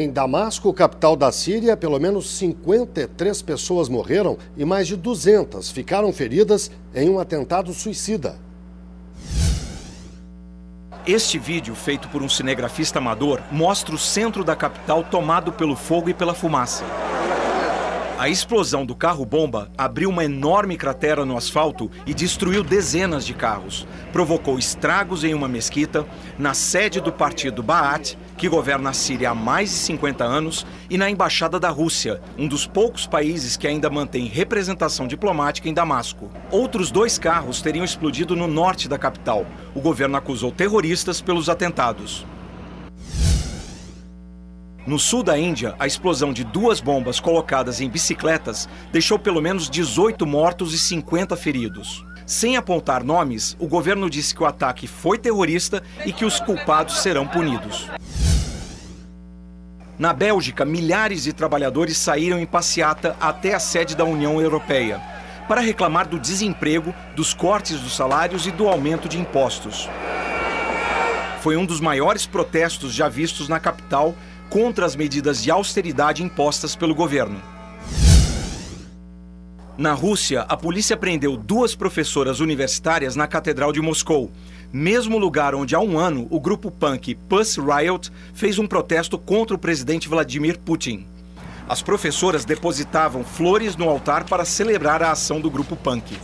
Em Damasco, capital da Síria, pelo menos 53 pessoas morreram e mais de 200 ficaram feridas em um atentado suicida. Este vídeo, feito por um cinegrafista amador, mostra o centro da capital tomado pelo fogo e pela fumaça. A explosão do carro-bomba abriu uma enorme cratera no asfalto e destruiu dezenas de carros. Provocou estragos em uma mesquita, na sede do partido Baath, que governa a Síria há mais de 50 anos, e na embaixada da Rússia, um dos poucos países que ainda mantém representação diplomática em Damasco. Outros dois carros teriam explodido no norte da capital. O governo acusou terroristas pelos atentados. No sul da Índia, a explosão de duas bombas colocadas em bicicletas deixou pelo menos 18 mortos e 50 feridos. Sem apontar nomes, o governo disse que o ataque foi terrorista e que os culpados serão punidos. Na Bélgica, milhares de trabalhadores saíram em passeata até a sede da União Europeia para reclamar do desemprego, dos cortes dos salários e do aumento de impostos. Foi um dos maiores protestos já vistos na capital contra as medidas de austeridade impostas pelo governo. Na Rússia, a polícia prendeu duas professoras universitárias na Catedral de Moscou, mesmo lugar onde há um ano o grupo punk Puss Riot fez um protesto contra o presidente Vladimir Putin. As professoras depositavam flores no altar para celebrar a ação do grupo punk.